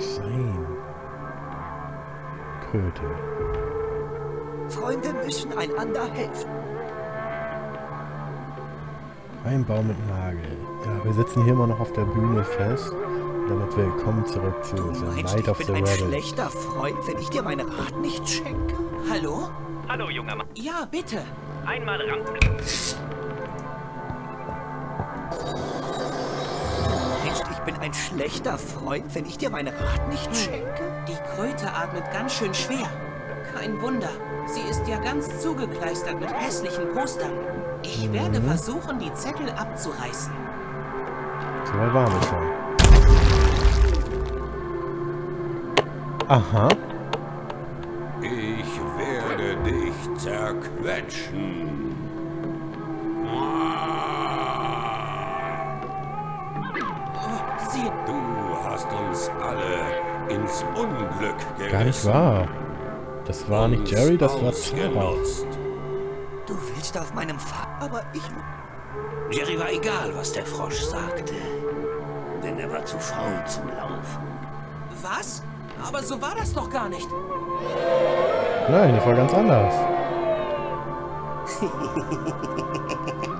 sein. Kröte. Freunde müssen einander helfen. Ein Baum mit Nagel. Ja, wir sitzen hier immer noch auf der Bühne fest. Damit willkommen zurück zu Du The meinst, Night ich of bin the ein Rebel. schlechter Freund, wenn ich dir meine Rat nicht schenke? Hallo? Hallo, junger Mann. Ja, bitte. Einmal Rampen. Ein schlechter Freund, wenn ich dir meine Rat nicht schenke? Die Kröte atmet ganz schön schwer. Kein Wunder. Sie ist ja ganz zugekleistert mit hässlichen Postern. Ich werde versuchen, die Zettel abzureißen. So weit waren wir schon. Aha. Ich werde dich zerquetschen. Ins Unglück gerissen. Gar nicht wahr. Das war nicht Jerry, das war ausgenutzt. Du willst auf meinem Fahrrad, aber ich... Jerry war egal, was der Frosch sagte. Denn er war zu faul zum Laufen. Was? Aber so war das doch gar nicht. Nein, das war ganz anders.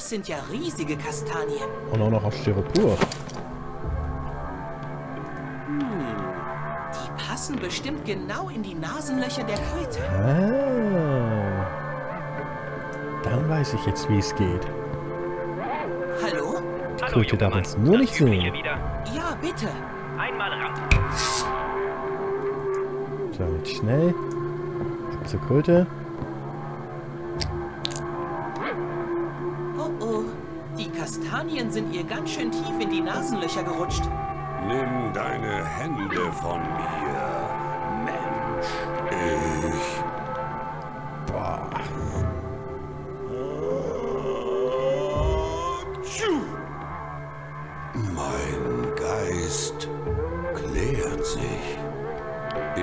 Das sind ja riesige Kastanien. Und auch noch aus Styropor. Die passen bestimmt genau in die Nasenlöcher der Kröte. Ah. Dann weiß ich jetzt, wie es geht. Hallo? Hallo, Kröte darf uns nur Das nicht sehen. Ja, bitte. Einmal Rampen. So, jetzt schnell. Ab zur Kröte. Oh oh. Die Kastanien sind ihr ganz schön tief in die Nasenlöcher gerutscht. Nimm deine Hände von mir,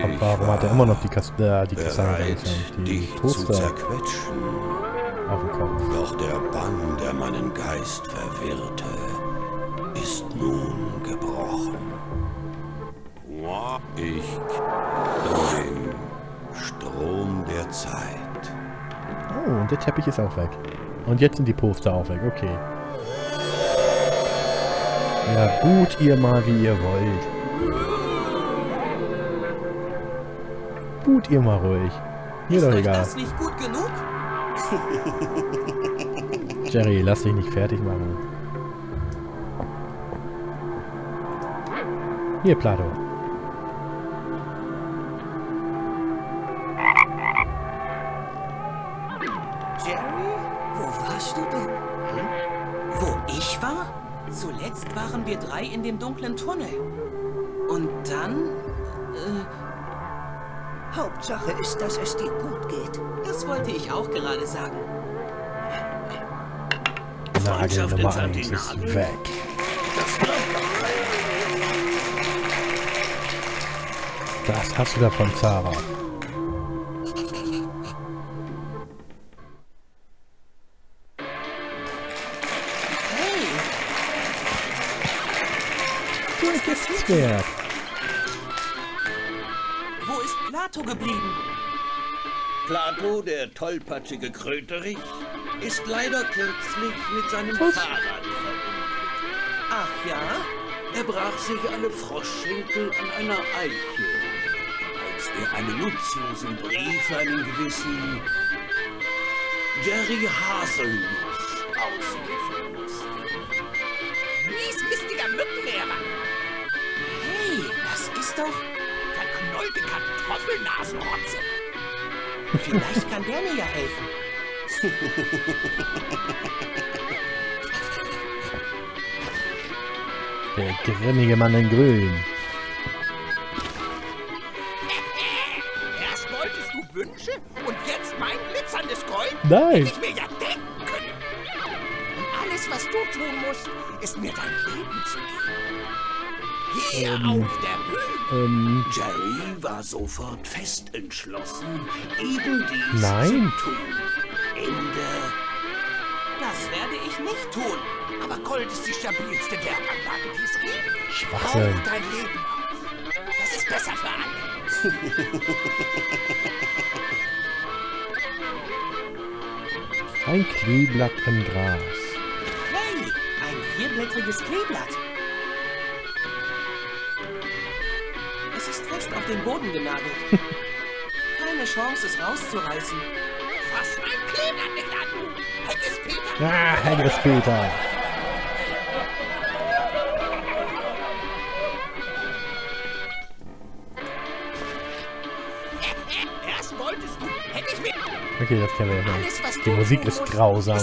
Und warum hat er immer noch die, Kas äh, die bereit, die zerquetschen. auf dem Kopf? Doch der Bann, der meinen Geist verwirrte, ist nun gebrochen. Ich den Strom der Zeit. Oh, und der Teppich ist auch weg. Und jetzt sind die Poster auch weg, okay. Ja, gut ihr mal, wie ihr wollt. Gut ihr mal ruhig. Mir Ist doch euch egal. das nicht gut genug? Jerry, lass dich nicht fertig machen. Hier, Plato. Jerry? Wo warst du denn? Wo ich war? Zuletzt waren wir drei in dem dunklen Tunnel. Und dann? Hauptsache ist, dass es dir gut geht. Das wollte ich auch gerade sagen. Nagel Nummer entfernt 1 die ist weg. Das hast du davon, Zara. Hey, Du bist es wert. Plato geblieben? Plato, der tollpatschige Kröterich, ist leider kürzlich mit seinem Was? Fahrrad verunglückt. Ach ja? Er brach sich alle Froschschenkel an einer Eiche, als er einen nutzlosen Brief an einen gewissen Jerry Haselnuss ausliefern musste. Miesmistiger Mückenlehrer. Hey, das ist doch... Kartoffelnasenrotze. Vielleicht kann der mir ja helfen. Der grimmige Mann in Grün. Erst wolltest du Wünsche und jetzt mein glitzerndes Gold? Nein. Hätte ich mir ja denken können. Und alles, was du tun musst, ist mir dein Leben zu geben. Hier auf der Bühne. Ähm, Jerry war sofort fest entschlossen, eben dies Nein. zu tun. Ende Das werde ich nicht tun. Aber Gold ist die stabilste Wertanlage, die es gibt. Schwachsinn. Hauch dein Leben. Das ist besser für alle. Ein Kleeblatt im Gras. Hey, ein vierblättriges Kleeblatt. Fest auf den Boden genagelt. Keine Chance, es rauszureißen. Fass mein Kleeblatt nicht an, du. Heckes Peter. Ah, Hennes Peter. Erst wolltest du. Hätte ich mir... Okay, das kennen wir ja was Die Musik ist grausam.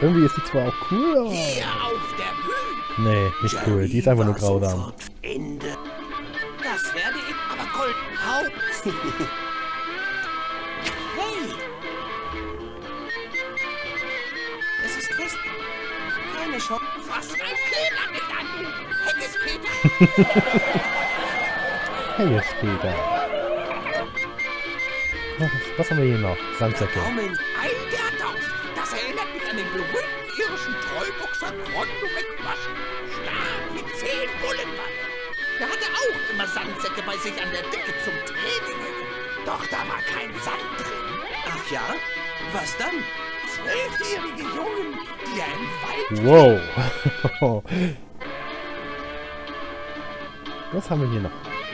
Irgendwie ist die zwar auch cool, aber... Hier auf der Bühne. Nee, nicht cool. Die ist einfach nur grausam. Hey! Es ist fest. Keine Chance. Fass mein Kleeblatt nicht an. Heckes Peter. Hennes Peter. Was, was haben wir hier noch? Sandsäcke. Ein der Taus. Das erinnert mich an den berühmten irischen Treuboxer Crondo McMash. Stark wie zehn Bullenmann. Der hatte auch immer Sandsäcke bei sich an der Decke zum Training. Doch da war kein Sand drin. Ach ja? Was dann? Zwölfjährige Jungen, die er im Wald Wow. Was haben wir hier noch?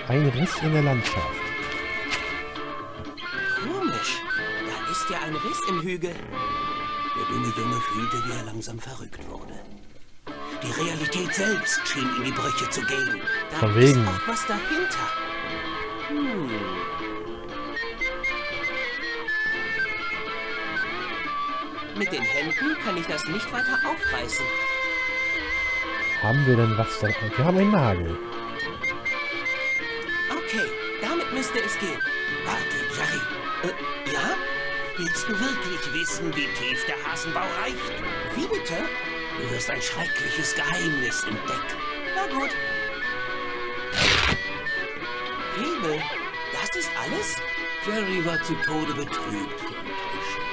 Ein Riss in der Landschaft. Komisch. Da ist ja ein Riss im Hügel. Der dumme Junge fühlte, wie er langsam verrückt wurde. Die Realität selbst schien in die Brüche zu gehen. Da Von wegen. ist auch was dahinter. Hm. Mit den Händen kann ich das nicht weiter aufreißen. Haben wir denn was da? Wir haben einen Nagel. Okay, damit müsste es gehen. Warte, Jerry. Äh, ja? Willst du wirklich wissen, wie tief der Hasenbau reicht? Wie bitte? Du wirst ein schreckliches Geheimnis entdecken. Na gut. Hebel, das ist alles? Jerry war zu Tode betrübt vor Enttäuschung.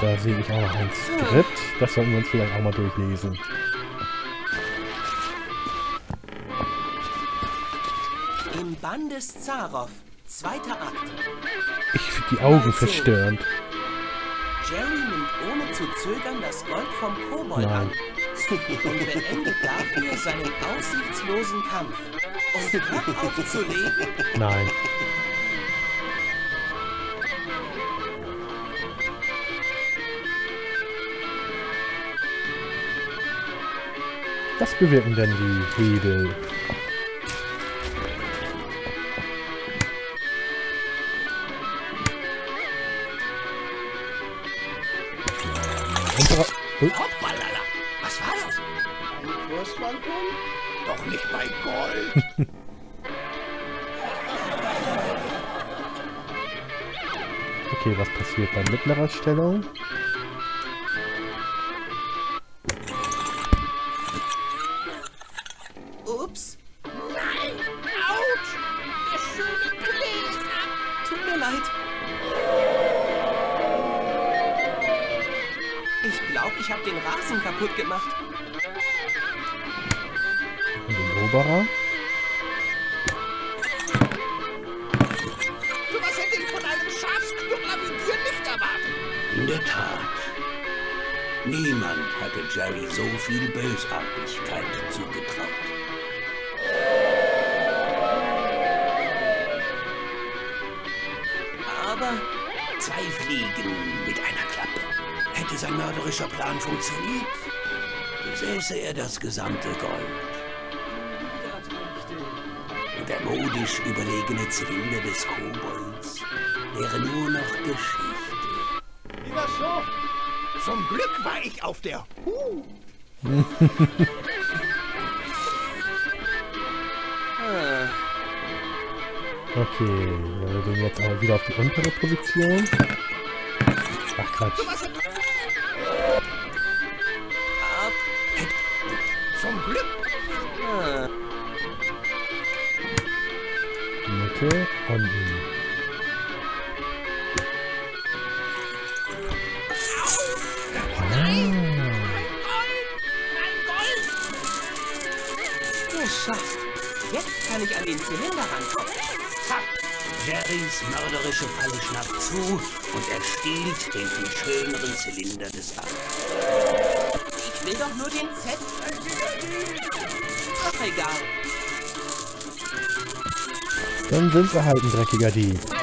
Da sehe ich auch noch ein Skript. Das sollten wir uns vielleicht auch mal durchlesen. Im Bann des Zarow, zweiter Akt. Ich finde die Augen verstörend. Jerry nimmt ohne zu zögern das Gold vom Kobold Nein. an und beendet dafür seinen aussichtslosen Kampf. Und hört auf zu leben? Nein. Was bewirken denn die Hebel? Hoppalala. Was war das? Eine Kursschwankung? Doch nicht bei Gold. Okay, was passiert bei mittlerer Stellung? Der Tat. Niemand hatte Jerry so viel Bösartigkeit zugetraut. Aber Zwei Fliegen mit einer Klappe. Hätte sein mörderischer Plan funktioniert, besäße er das gesamte Gold. Und der modisch überlegene Zylinder des Kobolds wäre nur noch Geschichte. Zum Glück war ich auf der Hu. Okay, wir gehen jetzt aber wieder auf die untere Position. Ach Quatsch. Zum Glück. Mitte, unten. An den Zylinder rankommen. Ha! Jerrys mörderische Falle schnappt zu und er stiehlt den viel schöneren Zylinder des anderen. Ich will doch nur den Z. Ach, egal. Dann sind sie halt ein dreckiger Dieb.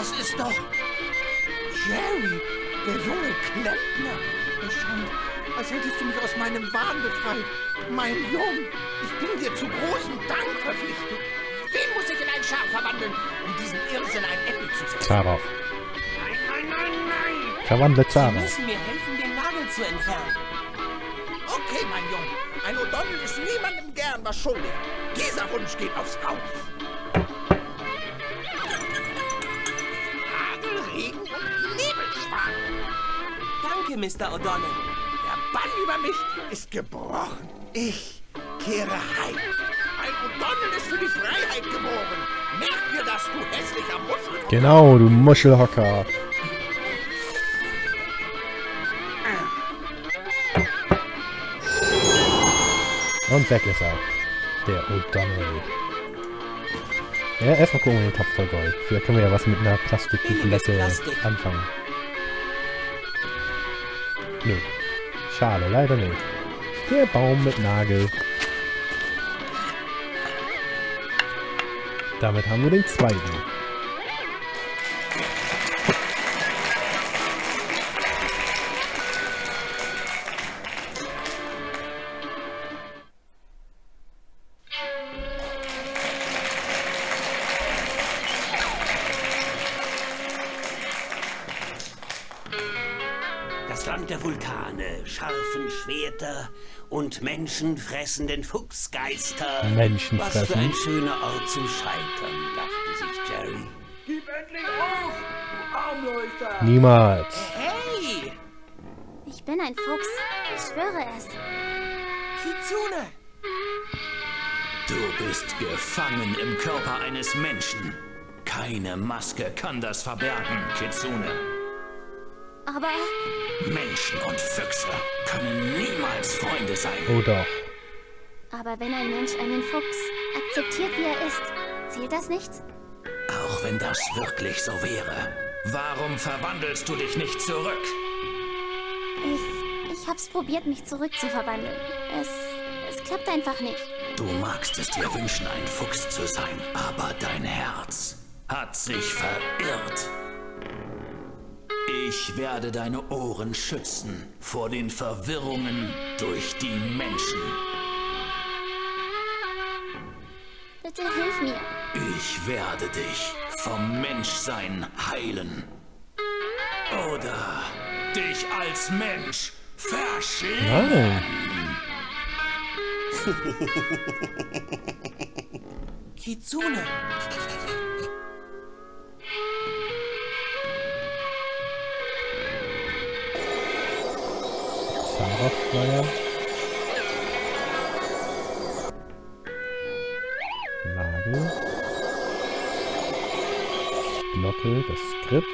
Das ist doch... Jerry, der junge Klempner. Es scheint, als hättest du mich aus meinem Wahn befreit. Mein Jung, ich bin dir zu großem Dank verpflichtet. Wen muss ich in ein Schaf verwandeln, um diesen Irrsinn ein Ende zu setzen? Zarauf. Nein, nein, nein, nein. Verwandle Sie Zarauf. müssen mir helfen, den Nagel zu entfernen. Okay, mein Junge. Ein O'Donnell ist niemandem gern was schuldig. Dieser Wunsch geht aufs Haus. Danke, Mr. O'Donnell. Der Bann über mich ist gebrochen. Ich kehre heim. Ein O'Donnell ist für die Freiheit geboren. Merk dir das, du hässlicher Muschel. Genau, du Muschelhocker. Und weg ist er. Der O'Donnell. Ja, erstmal gucken wir den Topf voll Gold. Vielleicht können wir ja was mit einer Plastikdubblette Plastik. anfangen. Nö. Schade, leider nicht. Der Baum mit Nagel. Damit haben wir den zweiten. Und menschenfressenden Fuchsgeister. Menschenfressen. Was für ein schöner Ort zum Scheitern, dachte sich Jerry. Gib endlich auf, du Armleuchter. Niemals. Hey, Ich bin ein Fuchs. Ich schwöre es. Kitsune. Du bist gefangen im Körper eines Menschen. Keine Maske kann das verbergen, Kitsune. Aber Menschen und Füchse können niemals Freunde sein. Oh doch. Aber wenn ein Mensch einen Fuchs akzeptiert, wie er ist, zählt das nichts? Auch wenn das wirklich so wäre. Warum verwandelst du dich nicht zurück? Ich, ich hab's probiert, mich zurückzuverwandeln. Es, es klappt einfach nicht. Du magst es dir wünschen, ein Fuchs zu sein, aber dein Herz hat sich verirrt. Ich werde deine Ohren schützen vor den Verwirrungen durch die Menschen. Bitte hilf mir. Ich werde dich vom Menschsein heilen. Oder dich als Mensch verschlingen. Nein. Kitsune. Fahrradfeuer. Nagel. Glocke, das Skript.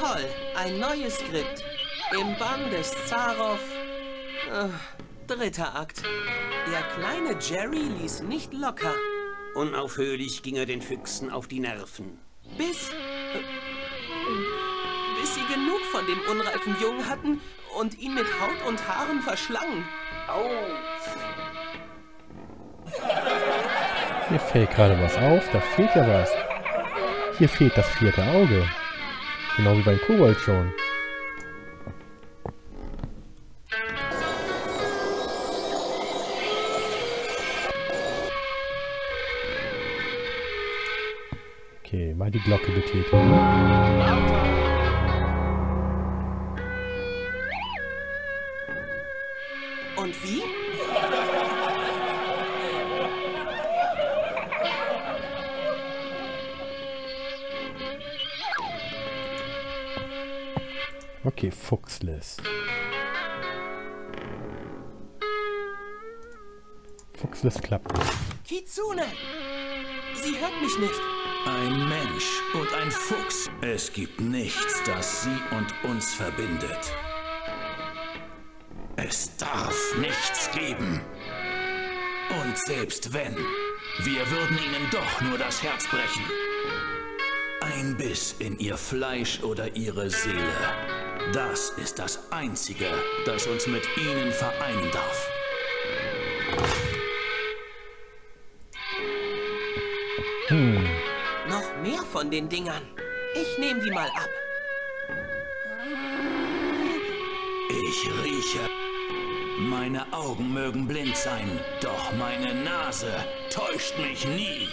Toll, ein neues Skript. Im Bann des Zarow. Äh, dritter Akt. Der kleine Jerry ließ nicht locker, Unaufhörlich ging er den Füchsen auf die Nerven. bis. Äh, genug von dem unreifen Jungen hatten und ihn mit Haut und Haaren verschlangen. Hier fällt gerade was auf, da fehlt ja was. Hier fehlt das vierte Auge. Genau wie beim Kobold schon. Okay, mal die Glocke betätigen. Wie? Okay, Fuchslist. Fuchslist klappt nicht. Kitsune! Sie hört mich nicht. Ein Mensch und ein Fuchs. Es gibt nichts, das sie und uns verbindet. Es darf nichts geben. Und selbst wenn, wir würden ihnen doch nur das Herz brechen. Ein Biss in ihr Fleisch oder ihre Seele. Das ist das Einzige, das uns mit ihnen vereinen darf. Noch mehr von den Dingern. Ich nehme die mal ab. Ich rieche. Meine Augen mögen blind sein, doch meine Nase täuscht mich nie.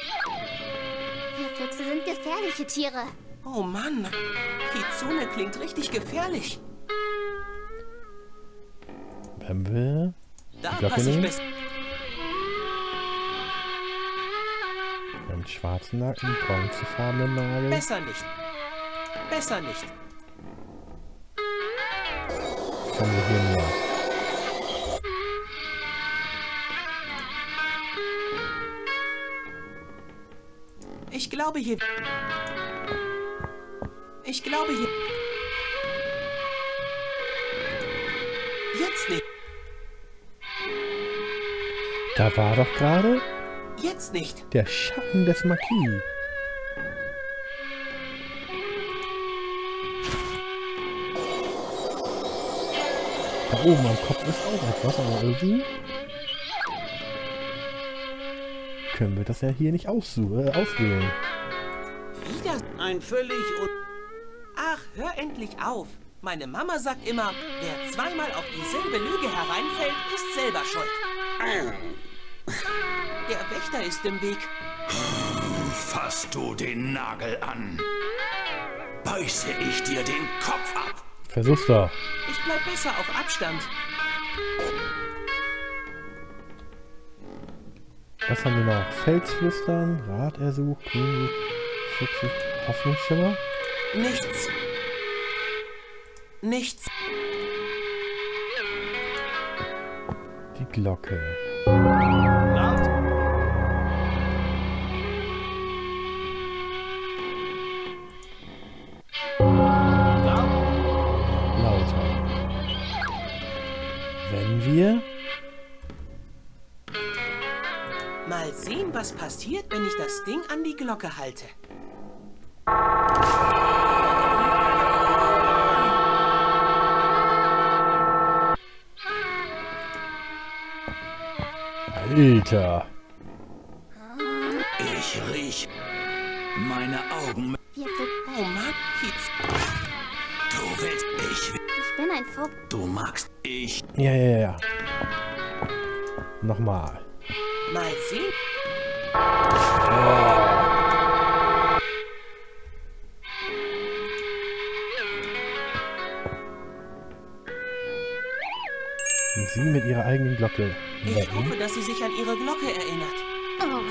Wir Füchse sind gefährliche Tiere. Oh Mann, Kitsune klingt richtig gefährlich. Wenn wir... Da passe ich besser. einen schwarzen Nacken, bronzefarbenen Nagel. Besser nicht. Besser nicht. Haben wir hier nur. Ich glaube hier. Ich glaube hier. Jetzt nicht. Da war doch gerade Jetzt nicht. der Schatten des Marquis. Da oben am Kopf ist auch etwas, aber irgendwie können wir das ja hier nicht aussu äh, auswählen. Wieder. Ein völlig un Ach, hör endlich auf. Meine Mama sagt immer, wer zweimal auf dieselbe Lüge hereinfällt, ist selber schuld. Der Wächter ist im Weg. Fass du den Nagel an. Beiße ich dir den Kopf ab. Versuch's doch. Ich bleib besser auf Abstand. Was haben wir noch? Felsflüstern, Ratersuch, Grün, Fuchsig, Hoffnungsschimmer. Nichts. Nichts. Die Glocke. Laut. Lauter. Wenn wir... was passiert, wenn ich das Ding an die Glocke halte. Alter. Ich riech. Meine Augen. Oh Mann. Du willst. Ich. will- Ich bin ein Fuchs. Du magst. Ich. Ja, ja, ja. Nochmal. Und sie mit ihrer eigenen Glocke Ich wecken. hoffe, dass sie sich an ihre Glocke erinnert. Oh,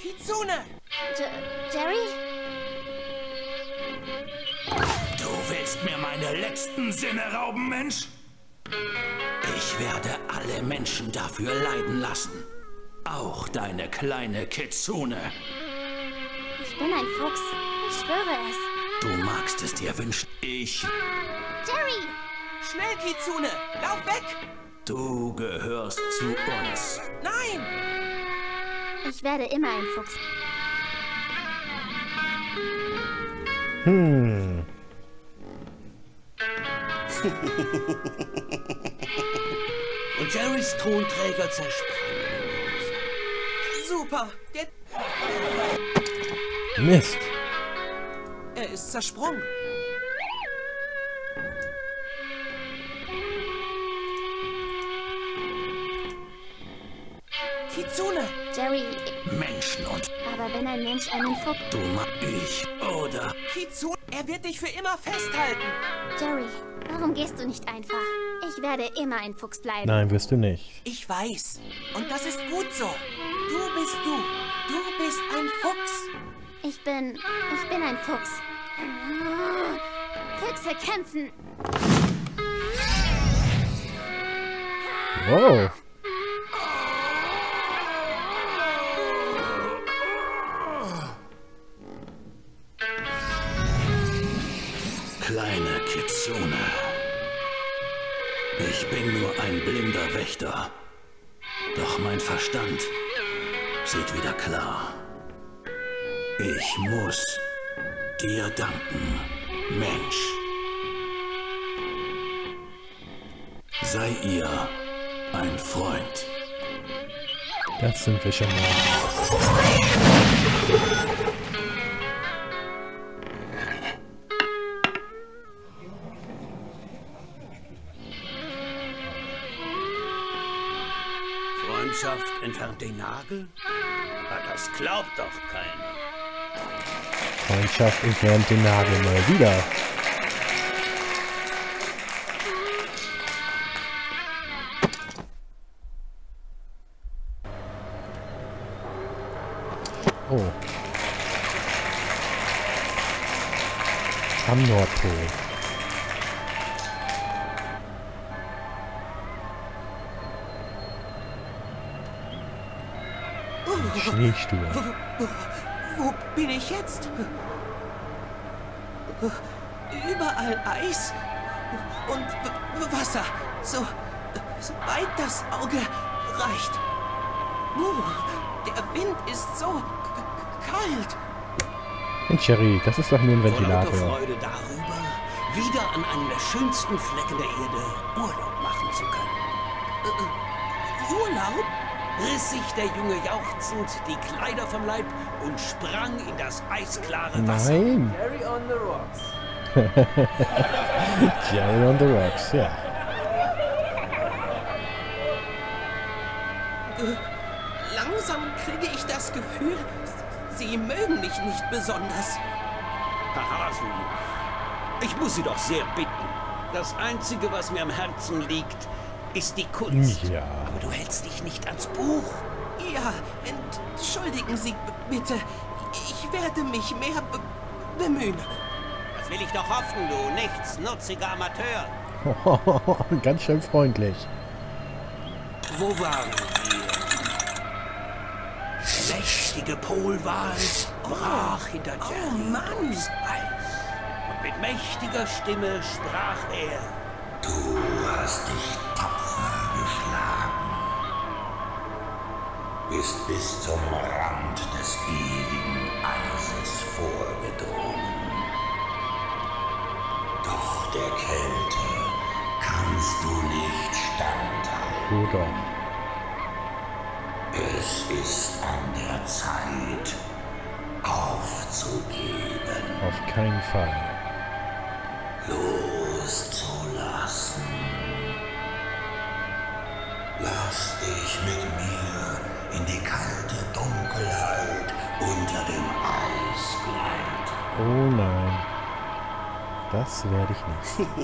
Kitsune! J Jerry? Du willst mir meine letzten Sinne rauben, Mensch? Ich werde alle Menschen dafür leiden lassen. Auch deine kleine Kitsune. Ich bin ein Fuchs. Ich schwöre es. Du magst es dir wünschen. Ich. Jerry! Schnell, Kitsune! Lauf weg! Du gehörst zu uns. Nein! Ich werde immer ein Fuchs. Hm. Und Jerrys Tonträger zersprang. Super! Der, Mist. er ist zersprungen. Kitsune! Jerry, Menschen und aber wenn ein Mensch einen Fuchs... du ich. Oder Kitsune! Er wird dich für immer festhalten! Jerry, warum gehst du nicht einfach? Ich werde immer ein Fuchs bleiben. Nein, wirst du nicht. Ich weiß. Und das ist gut so. Du bist du. Du bist ein Fuchs. Ich bin... ich bin ein Fuchs. Ah, Füchse kämpfen. Wow. Kleine Kitsune. Ich bin nur ein blinder Wächter. Doch mein Verstand sieht wieder klar. Ich muss dir danken, Mensch. Sei ihr ein Freund. Das sind wir schon mal. Entfernt den Nagel? Na, das glaubt doch keiner. Freundschaft entfernt den Nagel mal wieder. Oh. Am Nordpol. Schneesturm. Wo bin ich jetzt? Überall Eis und Wasser. So, so weit das Auge reicht. Der Wind ist so kalt. Und Cherry, das ist doch nur ein Vor Ventilator. Freude darüber, wieder an einem der schönsten Flecken der Erde Urlaub machen zu können. Urlaub? Riss sich der Junge jauchzend die Kleider vom Leib und sprang in das eisklare Wasser. Nein! Jerry on the rocks. Giant on the Rocks, ja. Langsam kriege ich das Gefühl, Sie mögen mich nicht besonders. Herr Hasen, ich muss Sie doch sehr bitten. Das Einzige, was mir am Herzen liegt, ist die Kunst. Ja. Aber du hältst dich nicht ans Buch. Ja, entschuldigen Sie bitte. Ich werde mich mehr be bemühen. Das will ich doch hoffen, du nichtsnutziger Amateur. Ganz schön freundlich. Wo waren wir? Mächtige Polwahl brach hinter Jerry Oh Mann. durchs Eis. Und mit mächtiger Stimme sprach er. Du hast dich tapfer geschlagen, bist bis zum Rand des ewigen Eises vorgedrungen. Doch der Kälte kannst du nicht standhalten. Es ist an der Zeit, aufzugeben, Auf keinen Fall. loszulassen. Lass dich mit mir in die kalte Dunkelheit unter dem Eis gleiten. Oh nein. Das werde ich nicht.